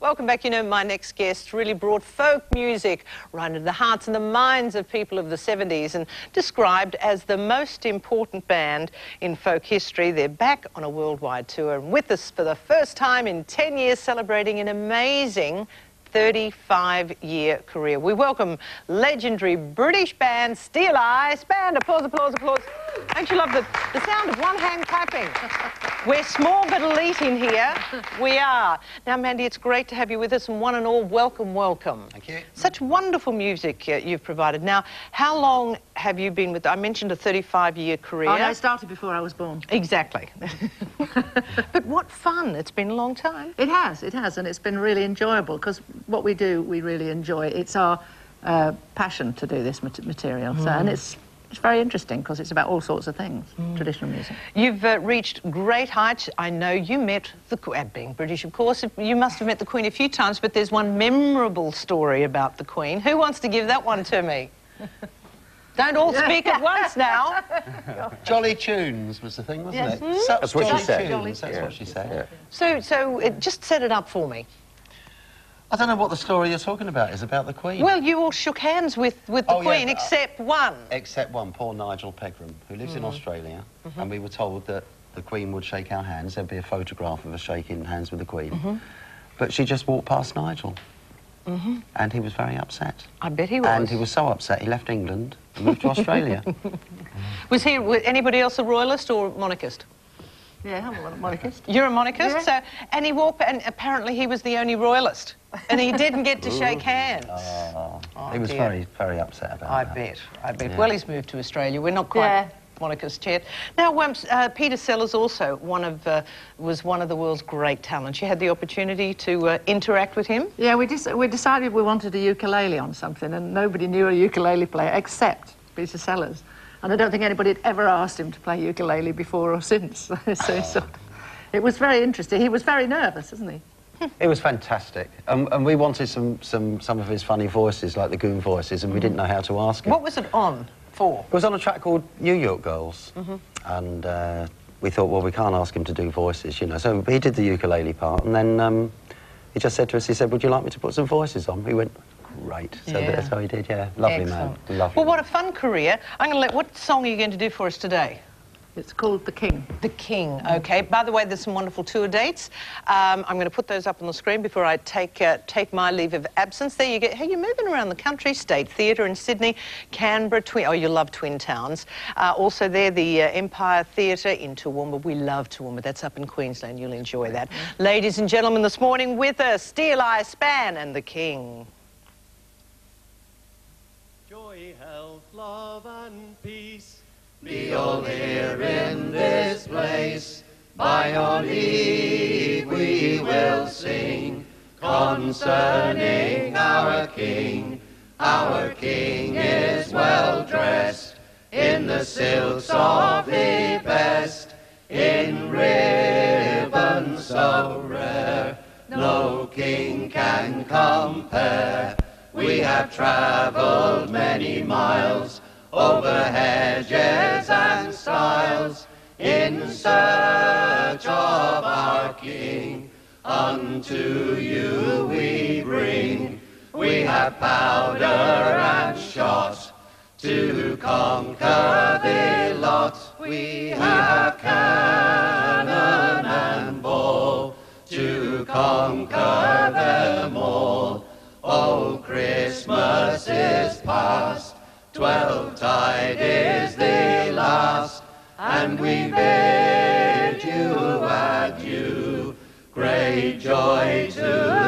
Welcome back. You know, my next guest really brought folk music right into the hearts and the minds of people of the 70s and described as the most important band in folk history. They're back on a worldwide tour and with us for the first time in 10 years, celebrating an amazing 35-year career. We welcome legendary British band Steeleye Span. Applause, applause, applause. Don't you love the, the sound of one hand clapping? We're small but elite in here. We are. Now, Maddy, it's great to have you with us, and one and all, welcome, welcome. Thank you. Such wonderful music uh, you've provided. Now, how long have you been with... I mentioned a 35-year career. Oh, no, I started before I was born. Exactly. fun. It's been a long time. It has, it has, and it's been really enjoyable, because what we do, we really enjoy. It's our uh, passion to do this material, mm. so, and it's it's very interesting because it's about all sorts of things, mm. traditional music. You've uh, reached great heights. I know you met the Queen, being British, of course, you must have met the Queen a few times, but there's one memorable story about the Queen. Who wants to give that one to me? Don't all speak at once now. Jolly Tunes was the thing, wasn't yes. it? Mm. That's what Jolly she said. Tunes, that's yeah. what she said. Yeah. So, so uh, just set it up for me. I don't know what the story you're talking about is about the Queen. Well, you all shook hands with, with the oh, Queen, yeah, except one. Except one, poor Nigel Pegram, who lives mm. in Australia, mm -hmm. and we were told that the Queen would shake our hands. There'd be a photograph of us shaking hands with the Queen. Mm -hmm. But she just walked past Nigel. Mm -hmm. And he was very upset. I bet he was. And he was so upset, he left England and moved to Australia. was he, was anybody else a royalist or monarchist? Yeah, I'm a monarchist. You're a monarchist? Yeah. So, and he walked, and apparently he was the only royalist. And he didn't get to shake hands. Oh, oh, he was dear. very, very upset about I that. I bet, I bet. Yeah. Well, he's moved to Australia. We're not quite yeah. Monarchist yet. Now, uh, Peter Sellers also one of, uh, was one of the world's great talents. You had the opportunity to uh, interact with him? Yeah, we, we decided we wanted a ukulele on something, and nobody knew a ukulele player except Peter Sellers. And I don't think anybody had ever asked him to play ukulele before or since. so, so, it was very interesting. He was very nervous, wasn't he? It was fantastic. Um, and we wanted some, some, some of his funny voices, like the Goon voices, and we didn't know how to ask him. What was it on for? It was on a track called New York Girls. Mm -hmm. And uh, we thought, well, we can't ask him to do voices, you know. So he did the ukulele part, and then um, he just said to us, he said, would you like me to put some voices on? We went, great. So yeah. that's how he did, yeah. Lovely Excellent. man. Lovely well, what a fun career. I'm going to let... What song are you going to do for us today? It's called The King. The King, OK. By the way, there's some wonderful tour dates. Um, I'm going to put those up on the screen before I take uh, take my leave of absence. There you go. Hey, you're moving around the country. State Theatre in Sydney, Canberra, Twin... Oh, you love Twin Towns. Uh, also there, the uh, Empire Theatre in Toowoomba. We love Toowoomba. That's up in Queensland. You'll enjoy that. Mm -hmm. Ladies and gentlemen, this morning with us, Steeleye Span and The King. Joy, health, love, and peace be all here in this place. By your leave we will sing concerning our King. Our King is well dressed in the silks of the best, in ribbons so rare, no king can compare. We have traveled many miles over hedges and stiles in search of our King. Unto you we bring, we have powder and shot to conquer the lot. We have cannon and ball to conquer them all. Oh, Christmas is past, Twelve tide is the last, and we bid you adieu. Great joy to